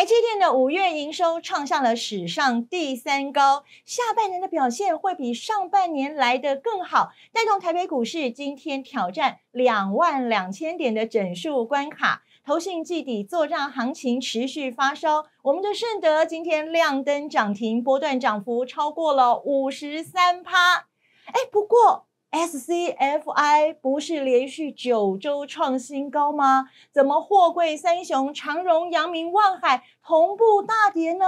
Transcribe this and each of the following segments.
台积电的五月营收创下了史上第三高，下半年的表现会比上半年来得更好，带动台北股市今天挑战两万两千点的整数关卡。投信季底作战行情持续发烧，我们的顺德今天亮灯涨停，波段涨幅超过了五十三趴。哎，不过 SCFI 不是连续九周创新高吗？怎么货柜三雄长荣、阳明、万海同步大跌呢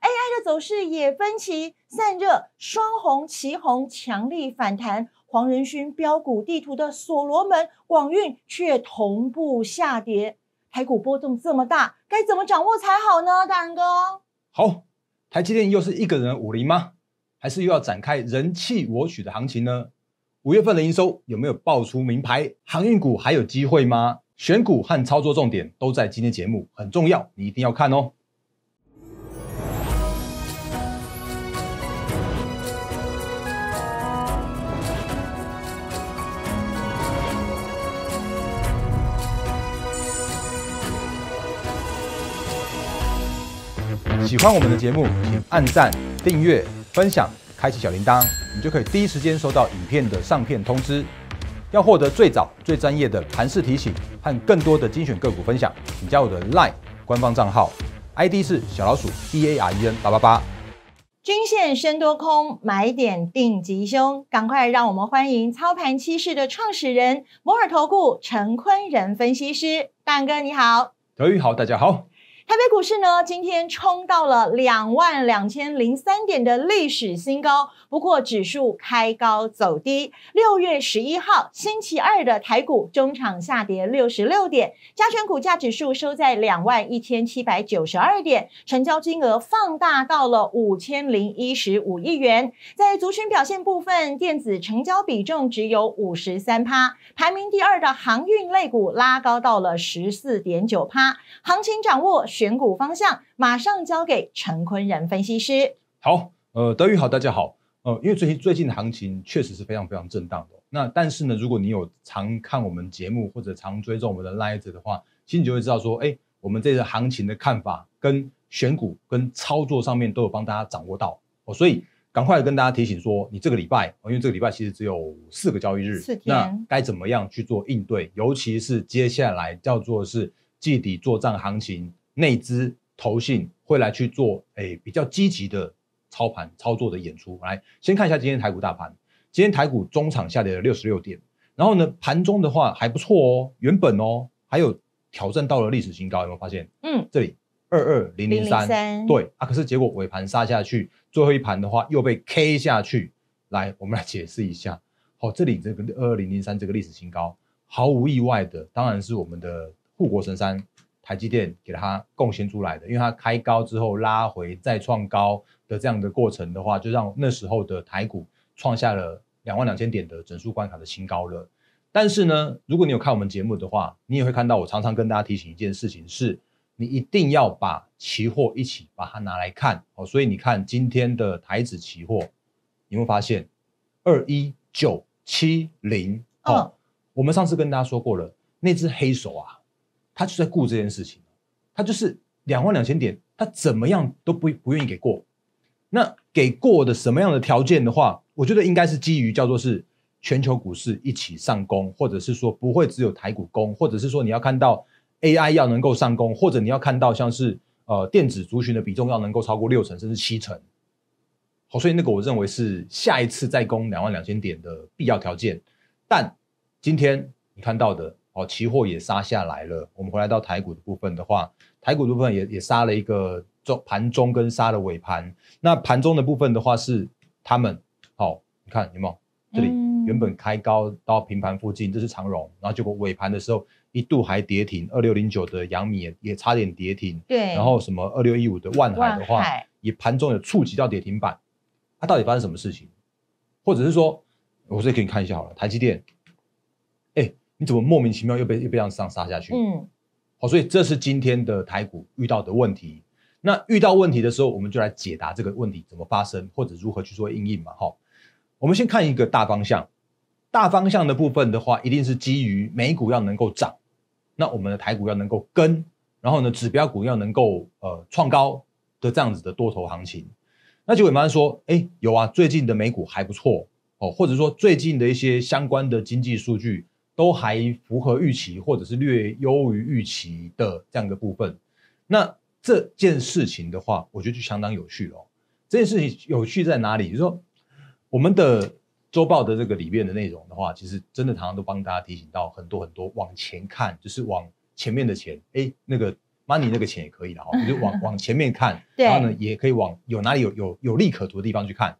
？AI 的走势也分歧，散热双红、旗红强力反弹，黄仁勋标股地图的所罗门、广运却同步下跌。台股波动这么大，该怎么掌握才好呢？大仁哥，好，台积电又是一个人武林吗？还是又要展开人气我取的行情呢？五月份的营收有没有爆出名牌？航运股还有机会吗？选股和操作重点都在今天节目，很重要，你一定要看哦。喜欢我们的节目，请按赞、订阅、分享、开启小铃铛，你就可以第一时间收到影片的上片通知。要获得最早、最专业的盘势提醒和更多的精选个股分享，请加我的 LINE 官方账号，ID 是小老鼠 D A R E N 八八八。均线深多空，买点定吉凶，赶快让我们欢迎操盘趋势的创始人摩尔投顾陈坤仁分析师，蛋哥你好，德宇好，大家好。台北股市呢，今天冲到了两万两千零三点的历史新高。不过指数开高走低。六月十一号星期二的台股中场下跌六十六点，加权股价指数收在两万一千七百九十二点，成交金额放大到了五千零一十五亿元。在族群表现部分，电子成交比重只有五十三趴，排名第二的航运类股拉高到了十四点九趴。行情掌握。选股方向马上交给陈坤仁分析师。好，呃，德宇好，大家好。呃，因为最近最近的行情确实是非常非常震荡的。那但是呢，如果你有常看我们节目或者常追踪我们的 Light 的话，其实你就会知道说，哎，我们这个行情的看法跟选股跟操作上面都有帮大家掌握到哦。所以赶快跟大家提醒说，你这个礼拜，因为这个礼拜其实只有四个交易日，那该怎么样去做应对？尤其是接下来叫做是季底作战行情。内资投信会来去做，诶比较积极的操盘操作的演出。来，先看一下今天台股大盘。今天台股中场下跌了六十六点，然后呢，盘中的话还不错哦，原本哦还有挑战到了历史新高，有没有发现？嗯，这里二二零零三，对啊，可是结果尾盘杀下去，最后一盘的话又被 K 下去。来，我们来解释一下。好，这里这个二二零零三这个历史新高，毫无意外的，当然是我们的护国神山。台积电给它贡献出来的，因为它开高之后拉回再创高的这样的过程的话，就让那时候的台股创下了两万两千点的整数关卡的新高了。但是呢，如果你有看我们节目的话，你也会看到我常常跟大家提醒一件事情，是你一定要把期货一起把它拿来看哦。所以你看今天的台指期货，你会发现二一九七零哦，我们上次跟大家说过了，那只黑手啊。他就在顾这件事情，他就是两万两千点，他怎么样都不不愿意给过。那给过的什么样的条件的话，我觉得应该是基于叫做是全球股市一起上攻，或者是说不会只有台股攻，或者是说你要看到 AI 要能够上攻，或者你要看到像是呃电子族群的比重要能够超过六成甚至七成。好，所以那个我认为是下一次再攻两万两千点的必要条件。但今天你看到的。哦，期货也杀下来了。我们回来到台股的部分的话，台股的部分也也杀了一个中盘中跟杀了尾盘。那盘中的部分的话是他们，好，你看有没有？这里原本开高到平盘附近，这是长荣，然后结果尾盘的时候一度还跌停。二六零九的阳米也也差点跌停。对。然后什么二六一五的万海的话，也盘中有触及到跌停板。它到底发生什么事情？或者是说，我这给你看一下好了，台积电。你怎么莫名其妙又被又被这样上杀下去？嗯，好，所以这是今天的台股遇到的问题。那遇到问题的时候，我们就来解答这个问题怎么发生，或者如何去做应应嘛。哈，我们先看一个大方向。大方向的部分的话，一定是基于美股要能够涨，那我们的台股要能够跟，然然后呢，指标股要能够呃创高的这样子的多头行情。那结果马上说，哎，有啊，最近的美股还不错哦，或者说最近的一些相关的经济数据都还符合预期，或者是略优于预期的这样一个部分。那这件事情的话，我觉得就相当有趣了。这件事情有趣在哪里？就是说，我们的周报的这个里面的内容的话，其实真的常常都帮大家提醒到很多很多往前看，就是往前面的钱，哎，那个。money 那个钱也可以的哈，你就往 往前面看，然后呢，也可以往有哪里有有有利可图的地方去看。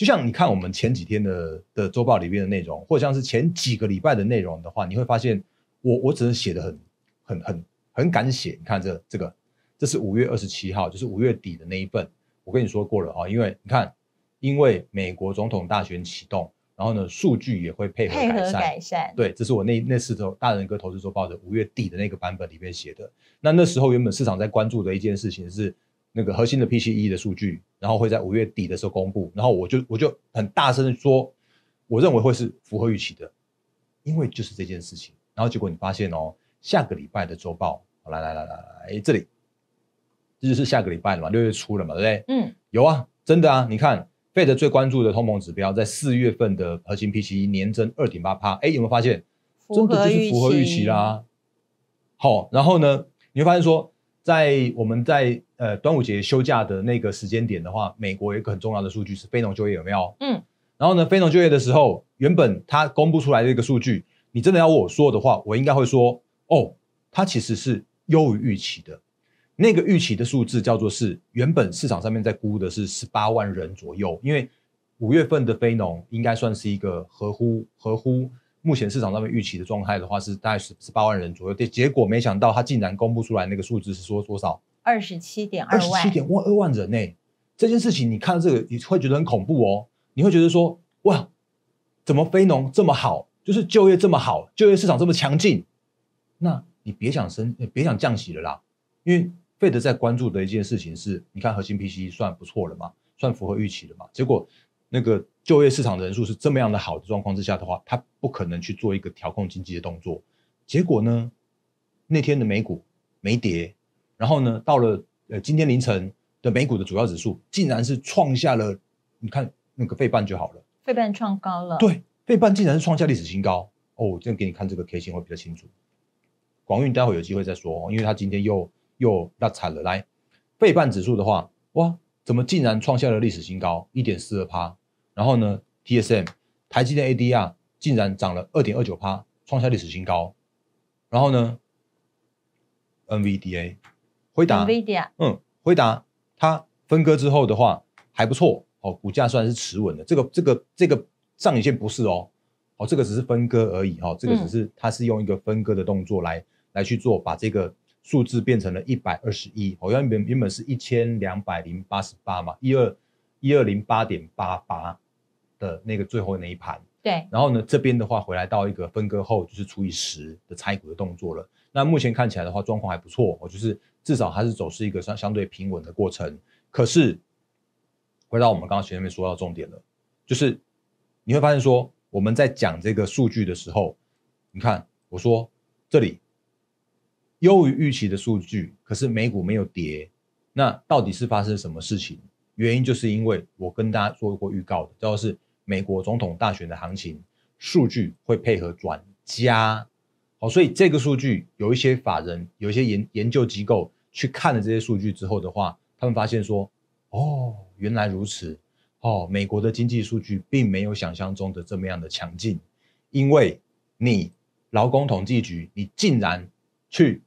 就像你看我们前几天的的周报里面的内容，或者像是前几个礼拜的内容的话，你会发现我我只能写的很很很很敢写。你看这这个，这是五月二十七号，就是五月底的那一份。我跟你说过了啊，因为你看，因为美国总统大选启动。然后呢，数据也会配合改善改善。对，这是我那那次的大人哥投资周报的五月底的那个版本里面写的。那那时候原本市场在关注的一件事情是那个核心的 PCE 的数据，然后会在五月底的时候公布。然后我就我就很大声的说，我认为会是符合预期的，因为就是这件事情。然后结果你发现哦，下个礼拜的周报，来来来来来，这里这就是下个礼拜了嘛，六月初了嘛，对不对？嗯，有啊，真的啊，你看。费德最关注的通膨指标，在四月份的核心 PCE 年增二点八帕，哎，有没有发现？真的就是符合预期啦。好，然后呢，你会发现说，在我们在呃端午节休假的那个时间点的话，美国有一个很重要的数据是非农就业有没有？嗯。然后呢，非农就业的时候，原本它公布出来的一个数据，你真的要我说的话，我应该会说，哦，它其实是优于预期的。那个预期的数字叫做是原本市场上面在估的是十八万人左右，因为五月份的非农应该算是一个合乎合乎目前市场上面预期的状态的话，是大概十十八万人左右。对，结果没想到他竟然公布出来那个数字是说多少？二十七点二万。二十七点二万人呢？这件事情你看到这个你会觉得很恐怖哦，你会觉得说哇，怎么非农这么好，就是就业这么好，就业市场这么强劲，那你别想升，别想降息了啦，因为。费德在关注的一件事情是，你看核心 PCE 算不错了嘛，算符合预期了嘛？结果那个就业市场人数是这么样的好的状况之下的话，他不可能去做一个调控经济的动作。结果呢，那天的美股没跌，然后呢，到了呃今天凌晨的美股的主要指数，竟然是创下了，你看那个费半就好了，费半创高了，对，费半竟然是创下历史新高。哦，这样给你看这个 K 线会比较清楚。广运待会有机会再说，因为他今天又。又拉惨了，来，费半指数的话，哇，怎么竟然创下了历史新高，一点四二趴？然后呢，TSM 台积电 ADR 竟然涨了二点二九趴，创下历史新高。然后呢，NVDA 回答，嗯，回答它分割之后的话还不错哦，股价虽然是持稳的，这个这个这个上影线不是哦，哦，这个只是分割而已哦，这个只是它是用一个分割的动作来来去做，把这个。数字变成了一百二十一，好像原原本是一千两百零八十八嘛，一二一二零八点八八的那个最后那一盘。对，然后呢，这边的话回来到一个分割后就是除以十的拆股的动作了。那目前看起来的话，状况还不错，我，就是至少还是走势一个相相对平稳的过程。可是回到我们刚刚前面说到重点了，就是你会发现说我们在讲这个数据的时候，你看我说这里。优于预期的数据，可是美股没有跌，那到底是发生什么事情？原因就是因为我跟大家做过预告的，叫做是美国总统大选的行情数据会配合转加，好，所以这个数据有一些法人、有一些研研究机构去看了这些数据之后的话，他们发现说，哦，原来如此，哦，美国的经济数据并没有想象中的这么样的强劲，因为你劳工统计局，你竟然去。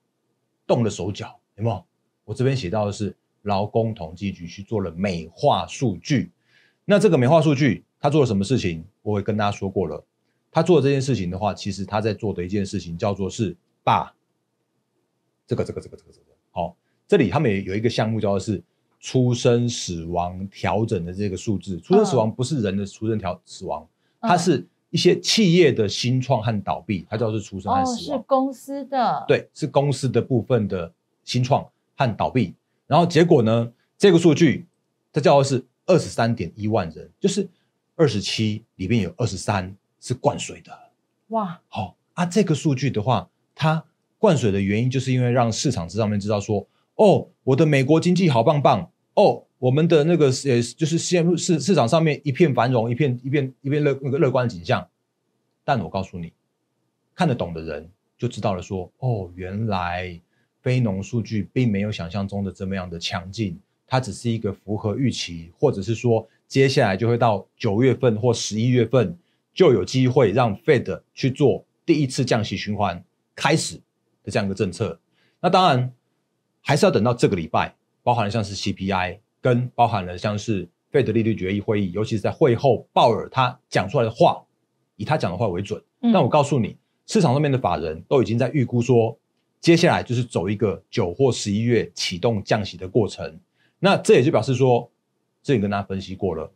动了手脚，有没有？我这边写到的是劳工统计局去做了美化数据。那这个美化数据，他做了什么事情？我也跟大家说过了。他做这件事情的话，其实他在做的一件事情叫做是把这个、这个、这个、这个、这个，好，这里他们也有一个项目叫做是出生死亡调整的这个数字。出生死亡不是人的出生调死亡，它是。一些企业的新创和倒闭，它叫做出生和死亡。是公司的，对，是公司的部分的新创和倒闭。然后结果呢？这个数据，它叫做是二十三点一万人，就是二十七里面有二十三是灌水的。哇，好啊，这个数据的话，它灌水的原因，就是因为让市场上面知道说，哦，我的美国经济好棒棒，哦，我们的那个呃，就是陷入市市场上面一片繁荣，一片一片一片乐那个乐观的景象。但我告诉你，看得懂的人就知道了，说，哦，原来非农数据并没有想象中的这么样的强劲，它只是一个符合预期，或者是说接下来就会到九月份或十一月份就有机会让 Fed 去做第一次降息循环开始。的这样一个政策，那当然还是要等到这个礼拜，包含了像是 CPI，跟包含了像是 Fed 利率决议会议，尤其是在会后鲍尔他讲出来的话，以他讲的话为准。但我告诉你，市场上面的法人都已经在预估说，接下来就是走一个九或十一月启动降息的过程。那这也就表示说，这里跟大家分析过了，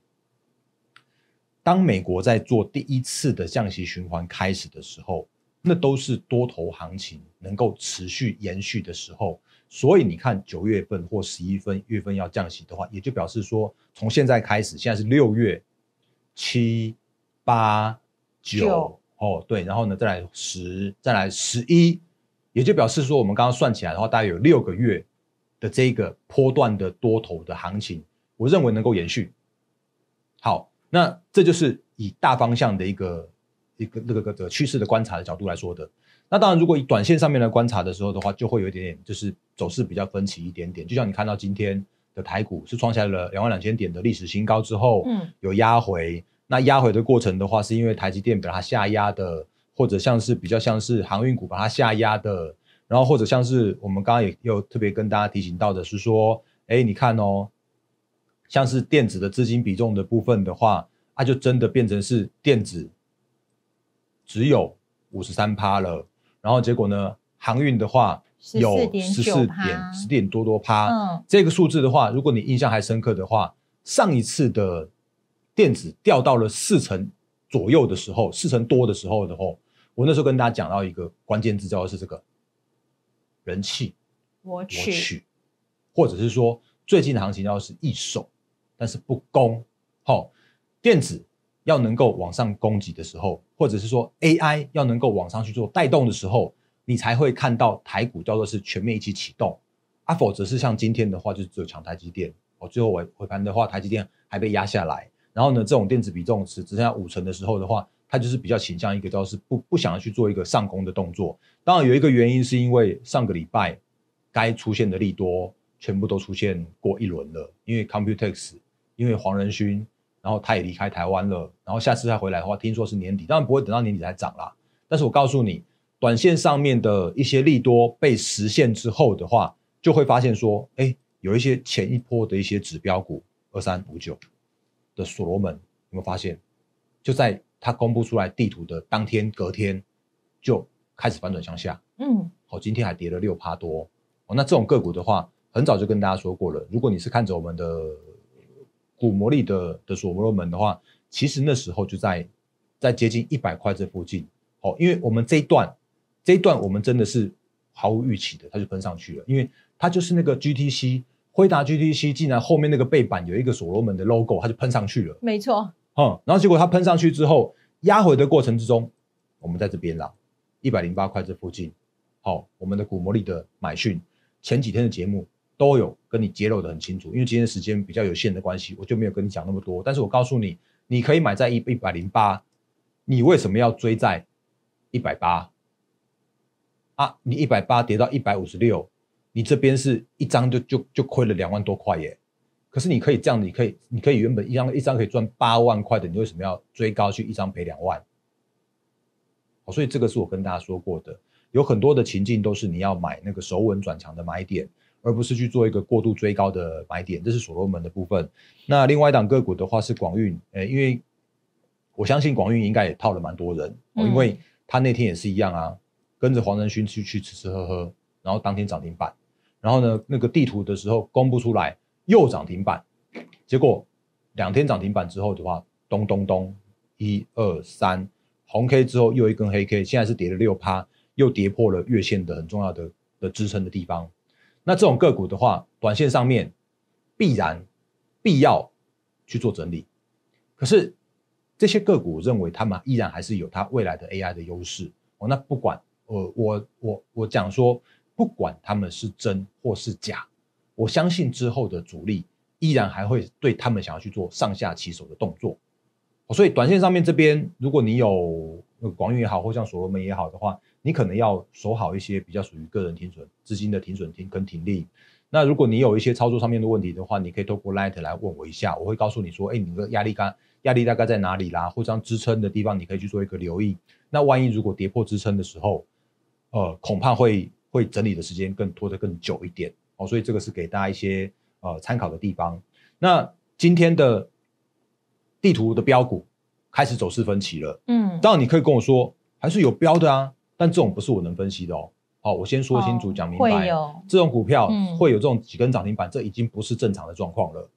当美国在做第一次的降息循环开始的时候。那都是多头行情能够持续延续的时候，所以你看九月份或十一分月份要降息的话，也就表示说从现在开始，现在是六月、七、八、九哦，对，然后呢再来十，再来十一，也就表示说我们刚刚算起来的话，大约有六个月的这个波段的多头的行情，我认为能够延续。好，那这就是以大方向的一个。一个那个个的趋势的观察的角度来说的，那当然，如果以短线上面来观察的时候的话，就会有一点点，就是走势比较分歧一点点。就像你看到今天的台股是创下了两万两千点的历史新高之后，嗯，有压回。那压回的过程的话，是因为台积电把它下压的，或者像是比较像是航运股把它下压的，然后或者像是我们刚刚也有特别跟大家提醒到的是说，哎，你看哦，像是电子的资金比重的部分的话，它就真的变成是电子。只有五十三趴了，然后结果呢？航运的话有十四点十点多多趴。嗯，这个数字的话，如果你印象还深刻的话，上一次的电子掉到了四成左右的时候，四成多的时候的话，我那时候跟大家讲到一个关键字，叫的是这个人气，我去，或者是说最近的行情要是一手，但是不攻。好，电子。要能够往上攻击的时候，或者是说 AI 要能够往上去做带动的时候，你才会看到台股叫做是全面一起启动啊，否则是像今天的话，就是只有抢台积电哦，最后尾尾盘的话，台积电还被压下来，然后呢，这种电子比重只只剩下五成的时候的话，它就是比较倾向一个叫做是不不想要去做一个上攻的动作。当然有一个原因是因为上个礼拜该出现的利多全部都出现过一轮了，因为 Computex，因为黄仁勋。然后他也离开台湾了，然后下次再回来的话，听说是年底，当然不会等到年底才涨啦。但是我告诉你，短线上面的一些利多被实现之后的话，就会发现说，哎，有一些前一波的一些指标股二三五九的所罗门，有没有发现？就在它公布出来地图的当天，隔天就开始反转向下。嗯，好，今天还跌了六趴多。哦，那这种个股的话，很早就跟大家说过了。如果你是看着我们的。股魔力的的所罗门的话，其实那时候就在在接近一百块这附近，好，因为我们这一段这一段我们真的是毫无预期的，它就喷上去了，因为它就是那个 GTC 辉达 GTC，竟然后面那个背板有一个所罗门的 logo，它就喷上去了，没错，嗯，然后结果它喷上去之后，压回的过程之中，我们在这边啦，一百零八块这附近，好，我们的股魔力的买讯前几天的节目。都有跟你揭露的很清楚，因为今天时间比较有限的关系，我就没有跟你讲那么多。但是我告诉你，你可以买在一一百零八，你为什么要追在一百八？啊，你一百八跌到一百五十六，你这边是一张就就就亏了两万多块耶。可是你可以这样，你可以你可以原本一张一张可以赚八万块的，你为什么要追高去一张赔两万？哦，所以这个是我跟大家说过的，有很多的情境都是你要买那个守稳转强的买点。而不是去做一个过度追高的买点，这是所罗门的部分。那另外一档个股的话是广运，诶，因为我相信广运应该也套了蛮多人，因为他那天也是一样啊，跟着黄仁勋去去吃吃喝喝，然后当天涨停板，然后呢那个地图的时候公布出来又涨停板，结果两天涨停板之后的话，咚咚咚，一二三，红 K 之后又一根黑 K，现在是跌了六趴，又跌破了月线的很重要的的支撑的地方。那这种个股的话，短线上面必然必要去做整理。可是这些个股认为他们依然还是有它未来的 AI 的优势哦。那不管呃，我我我讲说，不管他们是真或是假，我相信之后的主力依然还会对他们想要去做上下其手的动作。所以短线上面这边，如果你有呃广运也好，或像所罗门也好的话，你可能要守好一些比较属于个人停损资金的停损停跟停利。那如果你有一些操作上面的问题的话，你可以透过 Light 来问我一下，我会告诉你说，哎，你的压力杆压力大概在哪里啦，或者支撑的地方，你可以去做一个留意。那万一如果跌破支撑的时候，呃，恐怕会会整理的时间更拖得更久一点哦。所以这个是给大家一些呃参考的地方。那今天的。地图的标股开始走势分歧了，嗯，当然你可以跟我说还是有标的啊，但这种不是我能分析的哦。好，我先说清楚讲明白，这种股票会有这种几根涨停板，这已经不是正常的状况了。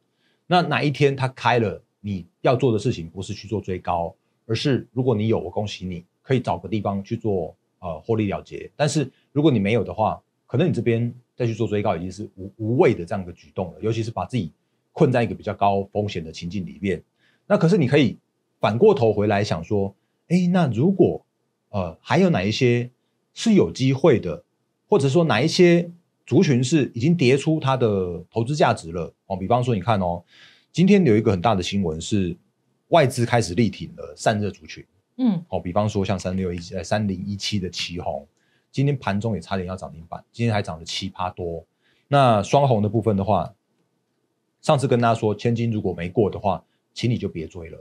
那哪一天它开了，你要做的事情不是去做追高，而是如果你有，我恭喜你，可以找个地方去做呃获利了结。但是如果你没有的话，可能你这边再去做追高已经是无无谓的这样一个举动了，尤其是把自己困在一个比较高风险的情境里面。那可是你可以反过头回来想说，哎，那如果呃还有哪一些是有机会的，或者说哪一些族群是已经跌出它的投资价值了哦？比方说你看哦，今天有一个很大的新闻是外资开始力挺了散热族群，嗯，哦，比方说像三六一呃三零一七的旗红，今天盘中也差点要涨停板，今天还涨了七趴多。那双红的部分的话，上次跟大家说千金如果没过的话。请你就别追了，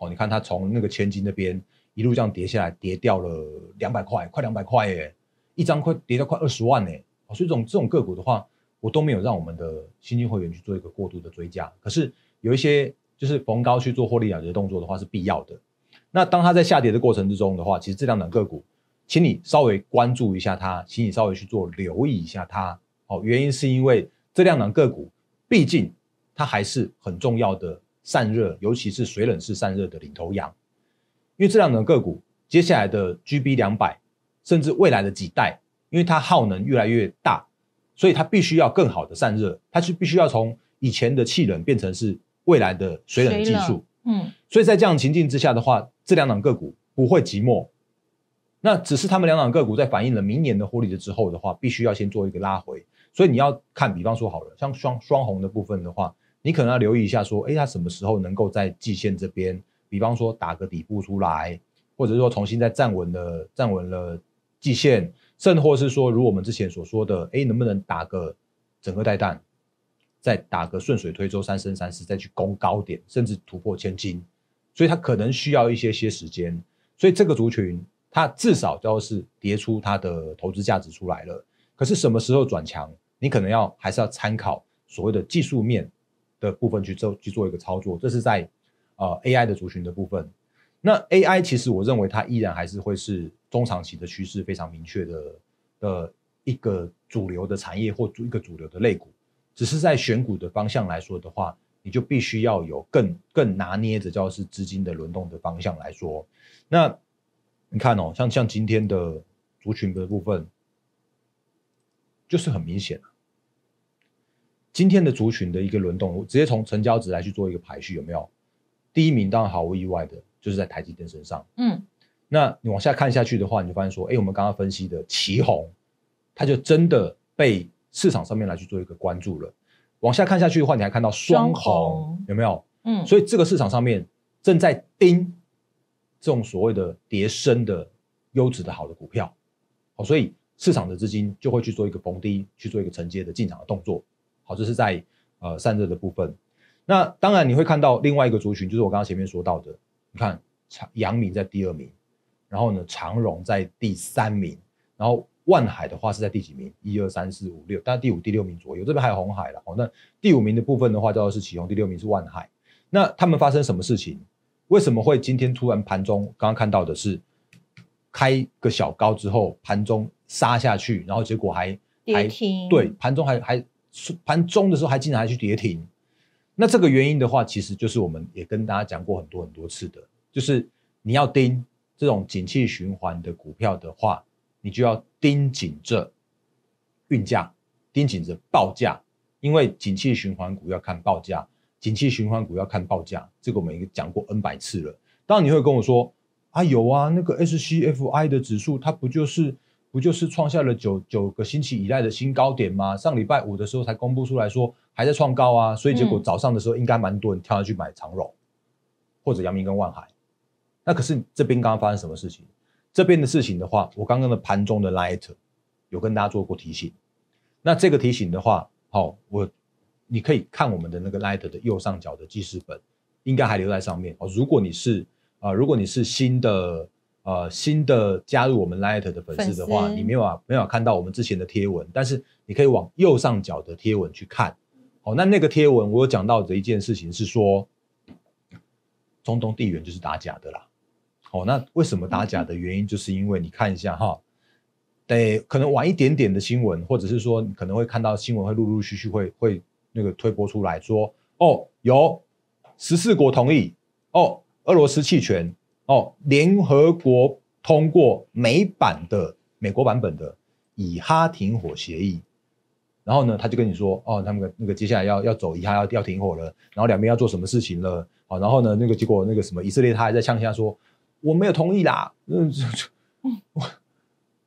哦，你看它从那个千金那边一路这样跌下来，跌掉了两百块，快两百块耶，一张快跌到快二十万呢，哦，所以这种这种个股的话，我都没有让我们的新进会员去做一个过度的追加，可是有一些就是逢高去做获利了结动作的话是必要的。那当它在下跌的过程之中的话，其实这两档个股，请你稍微关注一下它，请你稍微去做留意一下它，哦，原因是因为这两档个股毕竟它还是很重要的。散热，尤其是水冷式散热的领头羊，因为这两档个股接下来的 GB 两百，甚至未来的几代，因为它耗能越来越大，所以它必须要更好的散热，它是必须要从以前的气冷变成是未来的水冷技术。嗯，所以在这样情境之下的话，这两档个股不会寂寞。那只是他们两档个股在反映了明年的获利的之后的话，必须要先做一个拉回。所以你要看，比方说好了，像双双红的部分的话。你可能要留意一下，说，哎，它什么时候能够在季线这边，比方说打个底部出来，或者说重新再站稳了，站稳了季线，甚或是说，如我们之前所说的，哎，能不能打个整个带弹，再打个顺水推舟三升三世，再去攻高点，甚至突破千金，所以它可能需要一些些时间。所以这个族群，它至少都是跌出它的投资价值出来了。可是什么时候转强，你可能要还是要参考所谓的技术面。的部分去做去做一个操作，这是在呃 AI 的族群的部分。那 AI 其实我认为它依然还是会是中长期的趋势非常明确的的一个主流的产业或主一个主流的类股。只是在选股的方向来说的话，你就必须要有更更拿捏着叫是资金的轮动的方向来说。那你看哦，像像今天的族群的部分，就是很明显。今天的族群的一个轮动，我直接从成交值来去做一个排序，有没有？第一名当然毫无意外的，就是在台积电身上。嗯，那你往下看下去的话，你就发现说，哎，我们刚刚分析的旗红，它就真的被市场上面来去做一个关注了。往下看下去的话，你还看到双红，有没有？嗯，所以这个市场上面正在盯这种所谓的叠升的优质的好的股票，好，所以市场的资金就会去做一个逢低去做一个承接的进场的动作。好，这是在呃散热的部分。那当然你会看到另外一个族群，就是我刚刚前面说到的，你看长阳明在第二名，然后呢长荣在第三名，然后万海的话是在第几名？一二三四五六，大概第五、第六名左右。这边还有红海了。哦，那第五名的部分的话叫做是启宏，第六名是万海。那他们发生什么事情？为什么会今天突然盘中刚刚看到的是开个小高之后盘中杀下去，然后结果还跌停？对，盘中还还。盘中的时候还竟然还去跌停，那这个原因的话，其实就是我们也跟大家讲过很多很多次的，就是你要盯这种景气循环的股票的话，你就要盯紧着运价，盯紧着报价，因为景气循环股要看报价，景气循环股要看报价，这个我们已经讲过 N 百次了。当然你会跟我说啊，有啊，那个 SCFI 的指数它不就是不就是创下了九九个星期以来的新高点吗？上礼拜五的时候才公布出来说还在创高啊，所以结果早上的时候应该蛮多人跳下去买长荣或者阳明跟万海。那可是这边刚刚发生什么事情？这边的事情的话，我刚刚的盘中的 light 有跟大家做过提醒。那这个提醒的话，好，我你可以看我们的那个 light 的右上角的记事本，应该还留在上面哦。如果你是啊，如果你是新的呃新的加入我们 light 的粉丝的话，你没有啊没有看到我们之前的贴文，但是你可以往右上角的贴文去看。好，那那个贴文我有讲到的一件事情是说，中东地缘就是打假的啦。哦，那为什么打假的原因，就是因为你看一下哈，得可能晚一点点的新闻，或者是说你可能会看到新闻会陆陆续续会会那个推播出来说，哦，有十四国同意，哦，俄罗斯弃权，哦，联合国通过美版的美国版本的以哈停火协议，然后呢，他就跟你说，哦，他们那个接下来要要走以哈要要停火了，然后两边要做什么事情了，好，然后呢，那个结果那个什么以色列他还在呛下说。我没有同意啦，嗯，我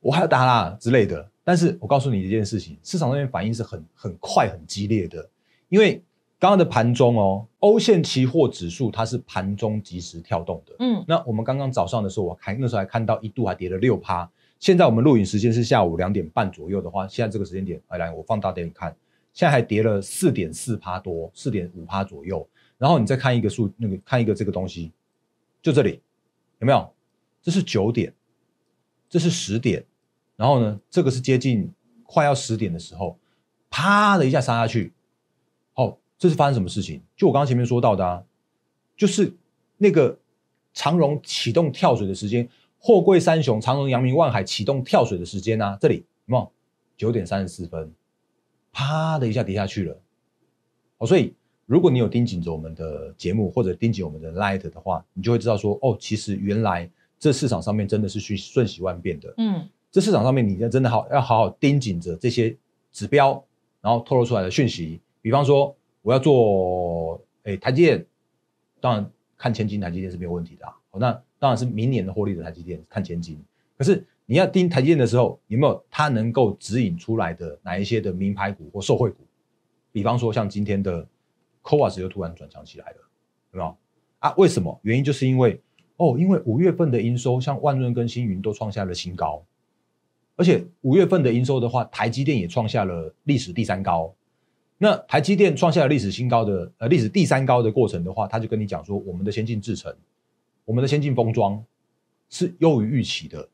我还要打啦之类的。但是我告诉你一件事情，市场那边反应是很很快、很激烈的。因为刚刚的盘中哦，欧线期货指数它是盘中即时跳动的。嗯，那我们刚刚早上的时候，我看那时候还看到一度还跌了六趴。现在我们录影时间是下午两点半左右的话，现在这个时间点，来来，我放大点看，现在还跌了四点四趴多，四点五趴左右。然后你再看一个数，那个看一个这个东西，就这里。有没有？这是九点，这是十点，然后呢，这个是接近快要十点的时候，啪的一下杀下去。好，这是发生什么事情？就我刚刚前面说到的啊，就是那个长荣启动跳水的时间，货柜三雄长荣、阳明、万海启动跳水的时间啊？这里有没有？九点三十四分，啪的一下跌下去了。哦，所以。如果你有盯紧着我们的节目，或者盯紧我们的 Light 的话，你就会知道说，哦，其实原来这市场上面真的是瞬瞬息万变的。嗯，这市场上面你要真的好要好好盯紧着这些指标，然后透露出来的讯息。比方说，我要做诶台积电，当然看千金台积电是没有问题的。好，那当然是明年的获利的台积电看千金。可是你要盯台积电的时候，有没有它能够指引出来的哪一些的名牌股或受惠股？比方说像今天的。c o a s 又突然转强起来了，有没有啊？为什么？原因就是因为哦，因为五月份的营收，像万润跟星云都创下了新高，而且五月份的营收的话，台积电也创下了历史第三高。那台积电创下了历史新高的呃历史第三高的过程的话，他就跟你讲说，我们的先进制程，我们的先进封装是优于预期的。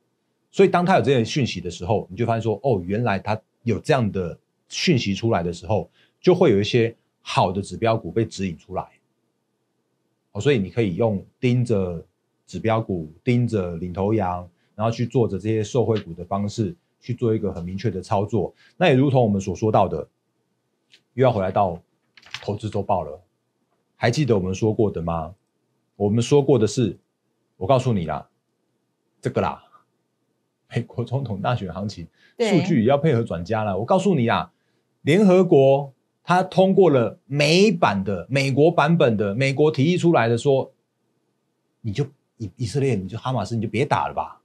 所以当他有这些讯息的时候，你就发现说，哦，原来他有这样的讯息出来的时候，就会有一些。好的指标股被指引出来，哦，所以你可以用盯着指标股、盯着领头羊，然后去做着这些受惠股的方式去做一个很明确的操作。那也如同我们所说到的，又要回来到投资周报了。还记得我们说过的吗？我们说过的是，我告诉你啦，这个啦，美国总统大选行情数据也要配合转加了。我告诉你啊，联合国。他通过了美版的美国版本的美国提议出来的说，你就以以色列，你就哈马斯，你就别打了吧，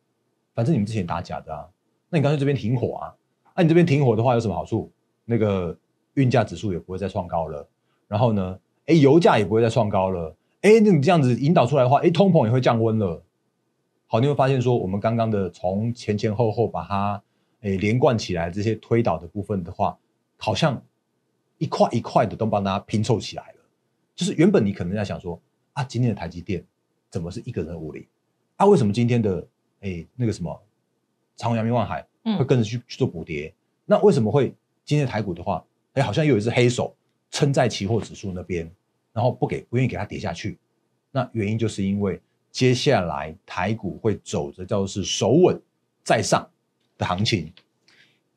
反正你们之前打假的啊，那你干脆这边停火啊，那你这边停火的话有什么好处？那个运价指数也不会再创高了，然后呢，哎，油价也不会再创高了，哎，那你这样子引导出来的话，哎，通膨也会降温了。好，你会发现说，我们刚刚的从前前后后把它哎连贯起来这些推导的部分的话，好像。一块一块的都帮大家拼凑起来了，就是原本你可能在想说啊，今天的台积电怎么是一个人物理？啊，为什么今天的哎那个什么长虹、阳明、万海会跟着去去做补跌？那为什么会今天台股的话，哎，好像有一只黑手撑在期货指数那边，然后不给不愿意给它跌下去？那原因就是因为接下来台股会走着叫做是守稳在上的行情，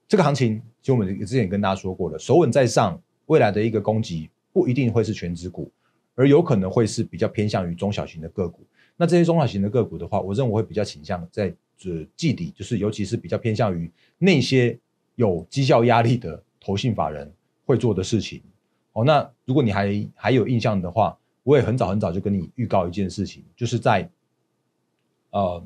这个行情就我们之前跟大家说过了，守稳在上。未来的一个攻击不一定会是全指股，而有可能会是比较偏向于中小型的个股。那这些中小型的个股的话，我认为会比较倾向在这季底，就是尤其是比较偏向于那些有绩效压力的投信法人会做的事情。哦，那如果你还还有印象的话，我也很早很早就跟你预告一件事情，就是在呃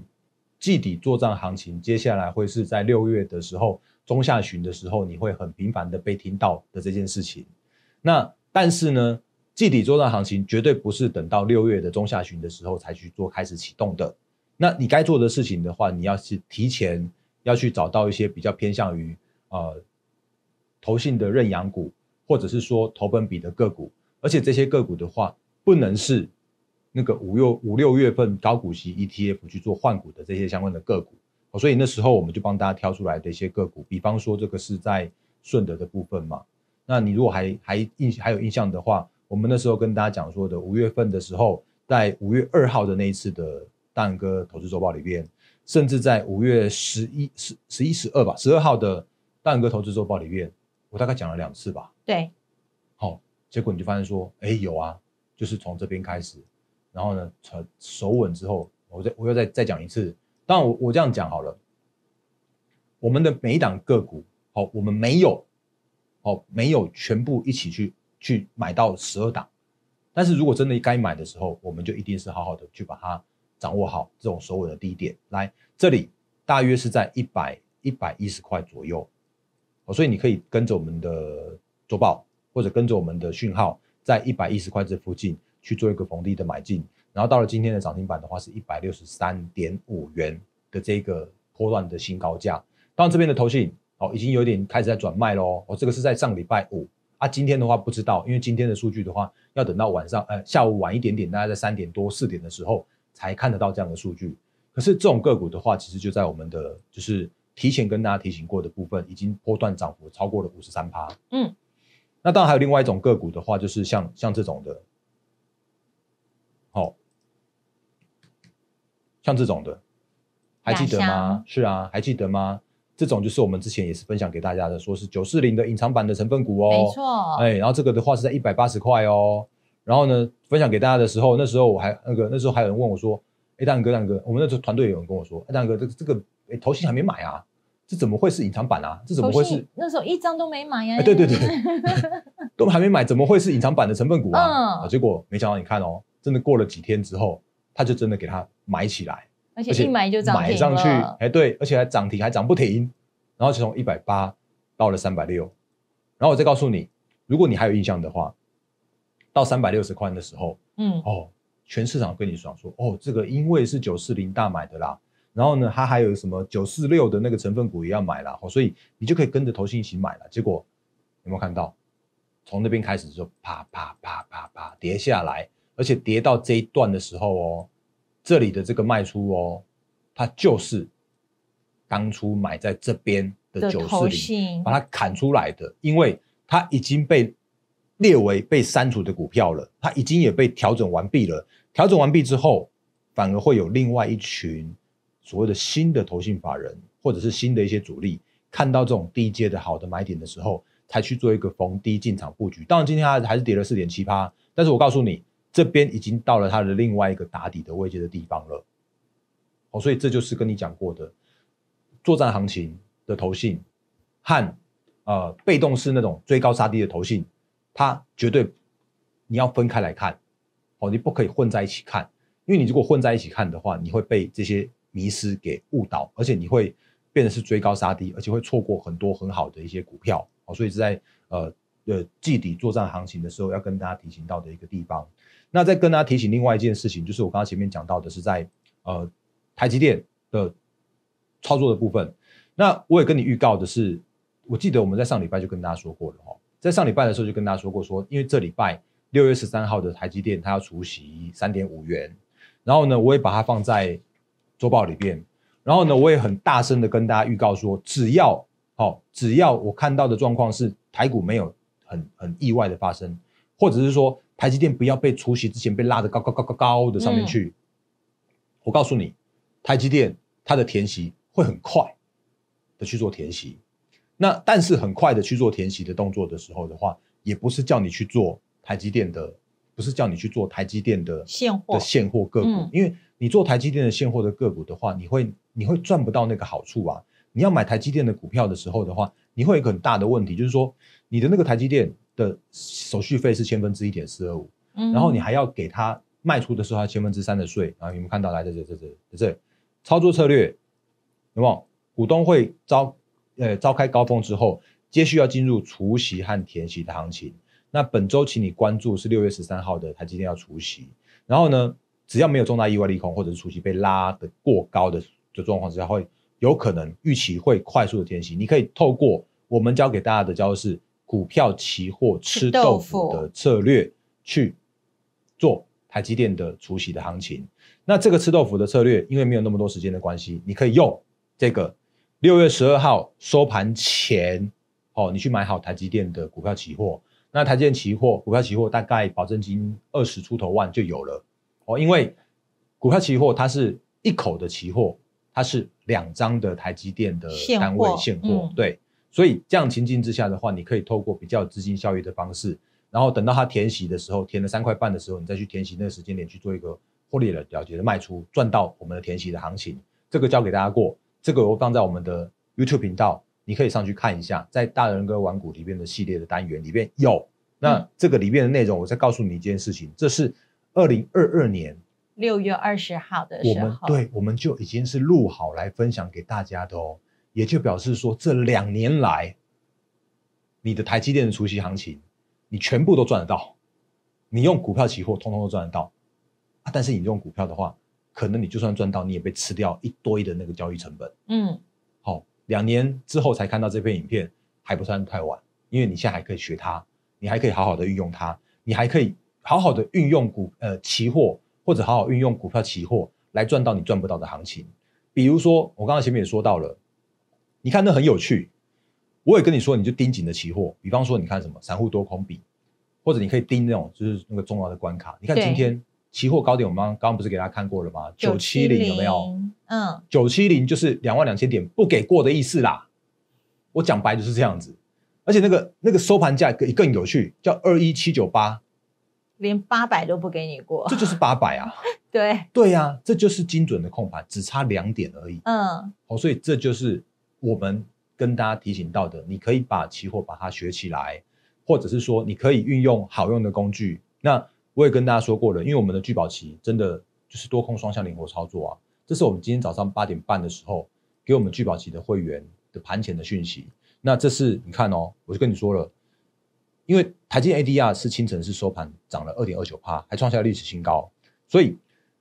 季底作战行情接下来会是在六月的时候中下旬的时候，你会很频繁的被听到的这件事情。那但是呢，季底作战行情绝对不是等到六月的中下旬的时候才去做开始启动的。那你该做的事情的话，你要是提前要去找到一些比较偏向于呃投信的认养股，或者是说投本比的个股，而且这些个股的话，不能是那个五六五六月份高股息 ETF 去做换股的这些相关的个股。所以那时候我们就帮大家挑出来的一些个股，比方说这个是在顺德的部分嘛。那你如果还还印还有印象的话，我们那时候跟大家讲说的五月份的时候，在五月二号的那一次的大人哥投资周报里边，甚至在五月十一十十一十二吧，十二号的大人哥投资周报里面，我大概讲了两次吧。对，好，结果你就发现说，哎，有啊，就是从这边开始，然后呢，手手稳之后，我再我又再再讲一次。当然，我我这样讲好了，我们的每一档个股，好，我们没有，好，没有全部一起去去买到十二档，但是如果真的该买的时候，我们就一定是好好的去把它掌握好这种手稳的低点。来，这里大约是在一百一百一十块左右，哦，所以你可以跟着我们的周报或者跟着我们的讯号，在一百一十块这附近去做一个逢低的买进。然后到了今天的涨停板的话，是一百六十三点五元的这个波段的新高价。当然这边的头信哦，已经有点开始在转卖喽。哦，这个是在上礼拜五啊，今天的话不知道，因为今天的数据的话，要等到晚上呃下午晚一点点，大概在三点多四点的时候才看得到这样的数据。可是这种个股的话，其实就在我们的就是提前跟大家提醒过的部分，已经波段涨幅超过了五十三趴。嗯，那当然还有另外一种个股的话，就是像像这种的，好。像这种的，还记得吗？是啊，还记得吗？这种就是我们之前也是分享给大家的，说是九四零的隐藏版的成分股哦。没错。哎，然后这个的话是在一百八十块哦。然后呢，分享给大家的时候，那时候我还那个那时候还有人问我说：“哎，蛋哥，蛋哥，我们那时候团队有人跟我说，哎，蛋哥，这个这个哎，头型还没买啊，这怎么会是隐藏版啊？这怎么会是？那时候一张都没买呀。哎，对对对，都还没买，怎么会是隐藏版的成分股啊？啊，结果没想到，你看哦，真的过了几天之后。他就真的给它买起来，而且一买就涨买上去，哎，对，而且还涨停，还涨不停，然后就从一百八到了三百六，然后我再告诉你，如果你还有印象的话，到三百六十块的时候，嗯，哦，全市场跟你说说，哦，这个因为是九四零大买的啦，然后呢，它还有什么九四六的那个成分股也要买了，哦，所以你就可以跟着投信一起买了。结果有没有看到，从那边开始就啪啪啪啪啪跌下来。而且跌到这一段的时候哦，这里的这个卖出哦，它就是当初买在这边的九四零，把它砍出来的，因为它已经被列为被删除的股票了，它已经也被调整完毕了。调整完毕之后，反而会有另外一群所谓的新的投信法人，或者是新的一些主力，看到这种低阶的好的买点的时候，才去做一个逢低进场布局。当然，今天它还是跌了四点七八，但是我告诉你。这边已经到了它的另外一个打底的位置的地方了，哦，所以这就是跟你讲过的作战行情的投信和呃被动式那种追高杀低的投信，它绝对你要分开来看，哦，你不可以混在一起看，因为你如果混在一起看的话，你会被这些迷失给误导，而且你会变得是追高杀低，而且会错过很多很好的一些股票，哦，所以是在呃呃季底作战行情的时候要跟大家提醒到的一个地方。那再跟大家提醒另外一件事情，就是我刚刚前面讲到的是在呃台积电的操作的部分。那我也跟你预告的是，我记得我们在上礼拜就跟大家说过了哈，在上礼拜的时候就跟大家说过，说因为这礼拜六月十三号的台积电它要除息三点五元，然后呢，我也把它放在周报里边，然后呢，我也很大声的跟大家预告说，只要好，只要我看到的状况是台股没有很很意外的发生，或者是说。台积电不要被除息之前被拉得高高高高高的上面去。我告诉你，台积电它的填息会很快的去做填息。那但是很快的去做填息的动作的时候的话，也不是叫你去做台积电的，不是叫你去做台积电的现货的现货个股，因为你做台积电的现货的个股的话，你会你会赚不到那个好处啊。你要买台积电的股票的时候的话，你会有一个很大的问题，就是说你的那个台积电。的手续费是千分之一点四二五，然后你还要给他卖出的时候，还千分之三的税。然后你们看到来在这这这这这，操作策略有没有？股东会召呃召开高峰之后，接续要进入除息和填息的行情。那本周请你关注是六月十三号的台积电要除息，然后呢，只要没有重大意外利空或者是除息被拉的过高的的状况之下，会有可能预期会快速的填息。你可以透过我们教给大家的教的是股票期货吃豆腐的策略去做台积电的除息的行情。那这个吃豆腐的策略，因为没有那么多时间的关系，你可以用这个六月十二号收盘前，哦，你去买好台积电的股票期货。那台积电期货股票期货大概保证金二十出头万就有了，哦，因为股票期货它是一口的期货，它是两张的台积电的单位现货，对，所以这样情境之下的话，你可以透过比较资金效益的方式，然后等到它填息的时候，填了三块半的时候，你再去填息那个时间点去做一个。获利了了结的卖出，赚到我们的填息的行情，这个教给大家过，这个我放在我们的 YouTube 频道，你可以上去看一下，在大人哥玩股里边的系列的单元里边有。那这个里面的内容，我再告诉你一件事情，这是二零二二年六月二十号的时候，对，我们就已经是录好来分享给大家的哦，也就表示说这两年来，你的台积电的除息行情，你全部都赚得到，你用股票期货通通都赚得到。啊！但是你用股票的话，可能你就算赚到，你也被吃掉一堆的那个交易成本。嗯，好，两年之后才看到这篇影片，还不算太晚，因为你现在还可以学它，你还可以好好的运用它，你还可以好好的运用股呃期货，或者好好运用股票期货来赚到你赚不到的行情。比如说，我刚刚前面也说到了，你看那很有趣，我也跟你说，你就盯紧的期货，比方说你看什么散户多空比，或者你可以盯那种就是那个重要的关卡。你看今天。期货高点，我们刚刚不是给大家看过了吗？九七零有没有？嗯，九七零就是两万两千点不给过的意思啦。我讲白就是这样子，而且那个那个收盘价更更有趣，叫二一七九八，连八百都不给你过，这就是八百啊。对对呀，这就是精准的控盘，只差两点而已。嗯，好，所以这就是我们跟大家提醒到的，你可以把期货把它学起来，或者是说你可以运用好用的工具。那我也跟大家说过了，因为我们的聚宝期真的就是多空双向灵活操作啊。这是我们今天早上八点半的时候给我们聚宝期的会员的盘前的讯息。那这是你看哦，我就跟你说了，因为台积电 ADR 是清晨是收盘涨了二点二九帕，还创下历史新高。所以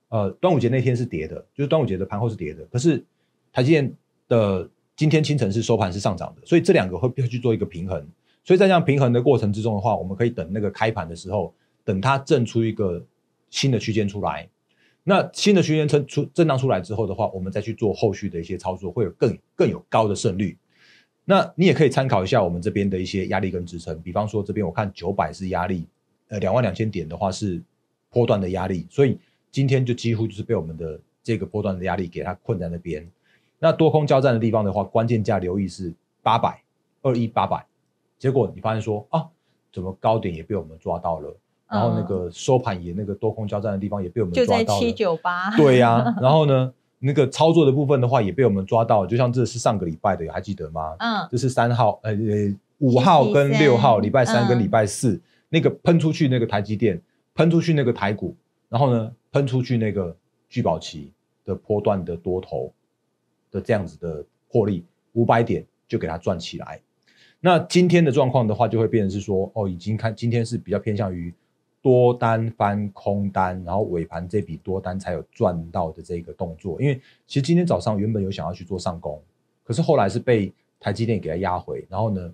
呃，端午节那天是跌的，就是端午节的盘后是跌的。可是台积电的今天清晨是收盘是上涨的，所以这两个会必须去做一个平衡。所以在这样平衡的过程之中的话，我们可以等那个开盘的时候。等它震出一个新的区间出来，那新的区间震出震荡出来之后的话，我们再去做后续的一些操作，会有更更有高的胜率。那你也可以参考一下我们这边的一些压力跟支撑，比方说这边我看九百是压力，呃两万两千点的话是波段的压力，所以今天就几乎就是被我们的这个波段的压力给它困在那边。那多空交战的地方的话，关键价留意是八百二一八百，结果你发现说啊，怎么高点也被我们抓到了？然后那个收盘也那个多空交战的地方也被我们抓到了，就在七九八。对呀，然后呢，那个操作的部分的话也被我们抓到，就像这是上个礼拜的，还记得吗？嗯，这是三号，呃呃，五号跟六号，礼拜三跟礼拜四，那个喷出去那个台积电，喷出去那个台股，然后呢，喷出去那个聚宝期的波段的多头的这样子的获利，五百点就给它赚起来。那今天的状况的话，就会变成是说，哦，已经看今天是比较偏向于。多单翻空单，然后尾盘这笔多单才有赚到的这个动作。因为其实今天早上原本有想要去做上攻，可是后来是被台积电给它压回，然后呢，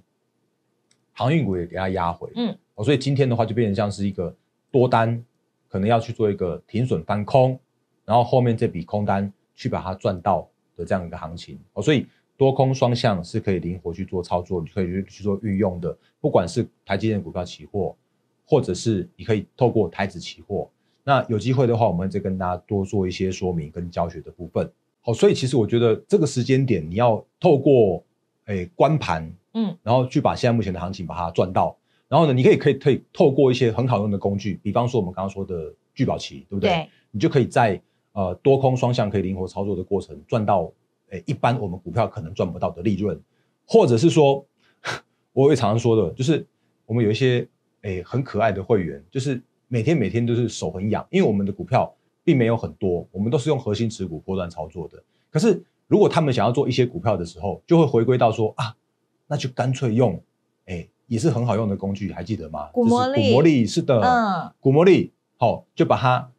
航运股也给它压回。嗯，哦，所以今天的话就变成像是一个多单，可能要去做一个停损翻空，然后后面这笔空单去把它赚到的这样一个行情。哦，所以多空双向是可以灵活去做操作，你可以去去做运用的，不管是台积电股票期货。或者是你可以透过台子期货，那有机会的话，我们再跟大家多做一些说明跟教学的部分。好，所以其实我觉得这个时间点，你要透过诶关盘，嗯，然后去把现在目前的行情把它赚到。然后呢，你可以可以可以透过一些很好用的工具，比方说我们刚刚说的聚宝期，对不对？对。你就可以在呃多空双向可以灵活操作的过程，赚到诶一般我们股票可能赚不到的利润，或者是说，我会常常说的，就是我们有一些。诶，很可爱的会员，就是每天每天都是手很痒，因为我们的股票并没有很多，我们都是用核心持股波段操作的。可是如果他们想要做一些股票的时候，就会回归到说啊，那就干脆用，哎，也是很好用的工具，还记得吗？股魔力股魔力是的，嗯，股魔力，好，就把它，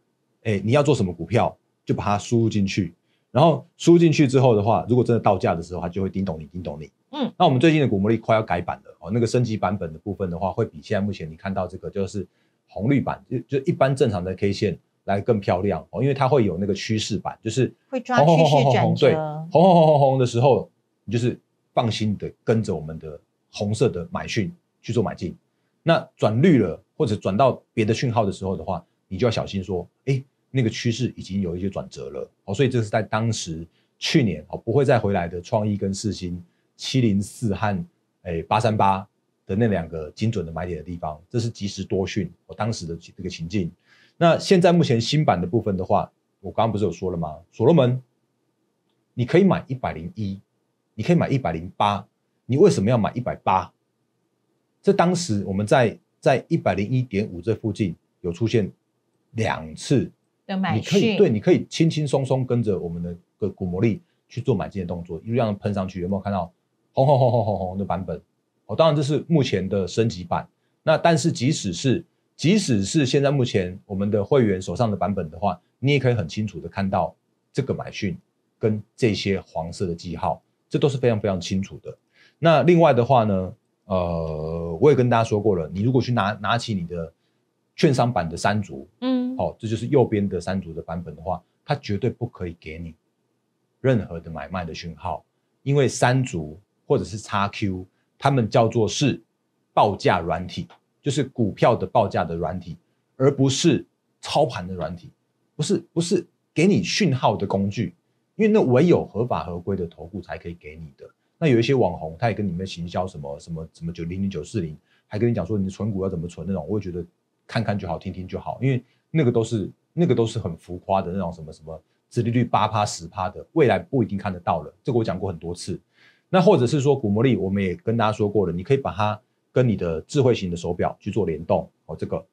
哎，你要做什么股票，就把它输入进去，然后输进去之后的话，如果真的到价的时候，它就会叮咚你，叮咚你。嗯，那我们最近的股魔力快要改版了哦，那个升级版本的部分的话，会比现在目前你看到这个就是红绿版，就就一般正常的 K 线来更漂亮哦，因为它会有那个趋势版，就是会抓趋势转对，红红红红红的时候，你就是放心的跟着我们的红色的买讯去做买进。那转绿了或者转到别的讯号的时候的话，你就要小心说，哎，那个趋势已经有一些转折了哦，所以这是在当时去年哦不会再回来的创意跟四星七零四和哎八三八的那两个精准的买点的地方，这是及时多讯我当时的这个情境。那现在目前新版的部分的话，我刚刚不是有说了吗？所罗门，你可以买一百零一，你可以买一百零八，你为什么要买一百八？这当时我们在在一百零一点五这附近有出现两次，的买你可以，对，你可以轻轻松松跟着我们的个股魔力去做买进的动作，一路这样喷上去，有没有看到红红红红红红的版本？哦，当然这是目前的升级版。那但是即使是即使是现在目前我们的会员手上的版本的话，你也可以很清楚的看到这个买讯跟这些黄色的记号，这都是非常非常清楚的。那另外的话呢，呃，我也跟大家说过了，你如果去拿拿起你的券商版的三足，嗯，哦，这就是右边的三足的版本的话，它绝对不可以给你任何的买卖的讯号，因为山竹或者是 XQ，他们叫做是报价软体，就是股票的报价的软体，而不是操盘的软体，不是不是给你讯号的工具，因为那唯有合法合规的投顾才可以给你的。那有一些网红，他也跟你们行销什么什么什么九零零九四零，还跟你讲说你的存股要怎么存那种，我也觉得看看就好，听听就好，因为那个都是那个都是很浮夸的那种什么什么殖利率八趴十趴的，未来不一定看得到了。这个我讲过很多次。那或者是说古魔力，我们也跟大家说过了，你可以把它跟你的智慧型的手表去做联动哦。这个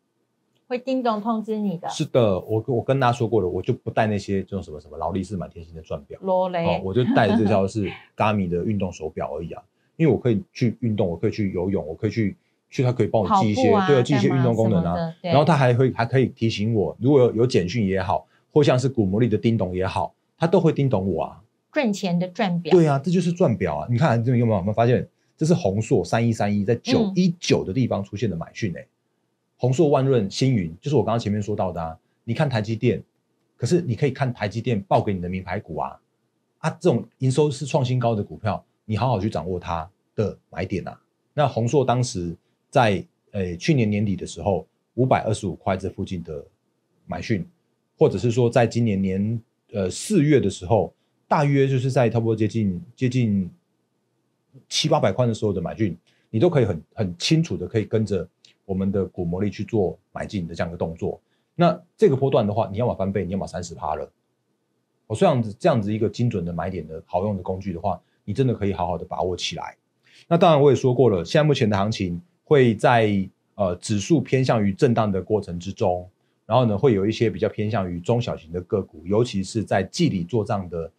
会叮咚通知你的，是的，我我跟大家说过了，我就不带那些这种什么什么劳力士满天星的钻表。罗雷哦，，我就带着这条是 Garmin 的运动手表而已啊，因为我可以去运动，我可以去游泳，我可以去去，它可以帮我跑记一些，对，记一些运动功能啊然后它还会还可以提醒我，如果有有简讯也好，或像是古魔力的叮咚也好，它都会叮咚我啊。赚钱的赚表，对啊，这就是钻表啊！你看这边有没有有没有发现，这是宏硕三一三一在九嗯一九的地方出现的买讯哎、红硕、万润、星云，就是我刚刚前面说到的啊。你看台积电，可是你可以看台积电报给你的名牌股啊，啊，这种营收是创新高的股票，你好好去掌握它的买点啊。那宏硕当时在呃去年年底的时候，五百二十五块这附近的买讯，或者是说在今年年呃四月的时候，大约就是在差不多接近接近七八百块的时候的买进，你都可以很很清楚的可以跟着我们的股魔力去做买进的这样的动作。那这个波段的话，你要么翻倍，你要么三十趴了。我这样子这样子一个精准的买点的好用的工具的话，你真的可以好好的把握起来。那当然我也说过了，现在目前的行情会在呃指数偏向于震荡的过程之中，然后呢会有一些比较偏向于中小型的个股，尤其是在季里做账的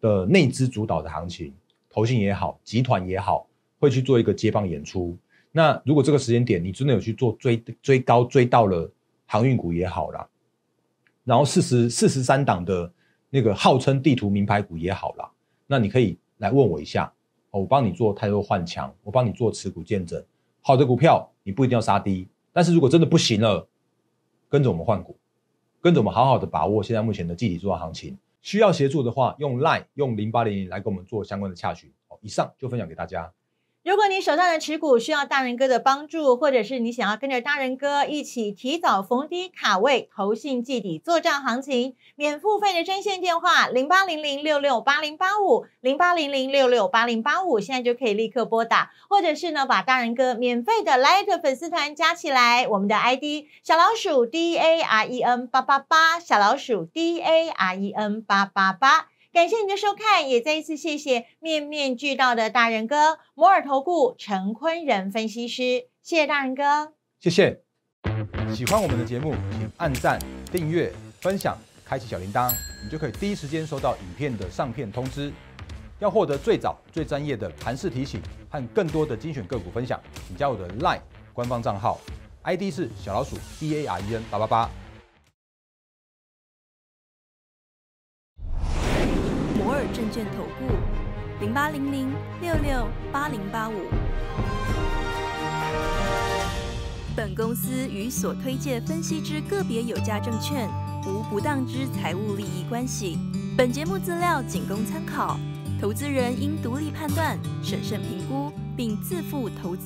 的内资主导的行情，投信也好，集团也好，会去做一个接棒演出。那如果这个时间点你真的有去做追追高追到了航运股也好啦，然后四十四十三档的那个号称地图名牌股也好啦，那你可以来问我一下，我帮你做太多换强，我帮你做持股见证。好的股票你不一定要杀低，但是如果真的不行了，跟着我们换股，跟着我们好好的把握现在目前的季底做行情。需要协助的话，用 Line 用零八零零来跟我们做相关的洽询。好，以上就分享给大家。如果你手上的持股需要大人哥的帮助，或者是你想要跟着大人哥一起提早逢低卡位投信季底作战行情，免付费的专线电话零八零零六六八零八五零八零零六六八零八五，现在就可以立刻拨打，或者是呢把大人哥免费的 Light 粉丝团加起来，我们的 ID 小老鼠 D A R E N 八八八，小老鼠 D A R E N 八八八。感谢您的收看，也再一次谢谢面面俱到的大人哥摩尔投顾陈坤仁分析师，谢谢大人哥。谢谢。喜欢我们的节目，请按赞、订阅、分享，开启小铃铛，你就可以第一时间收到影片的上片通知。要获得最早、最专业的盘势提醒和更多的精选个股分享，请加我的 LINE 官方账号，ID 是小老鼠 D A R E N 八八八。摩尔券投顾零八零零六六八零八五。本公司与所推介分析之个别有价证券无不当之财务利益关系。本节目资料仅供参考，投资人应独立判断、审慎评估，并自负投资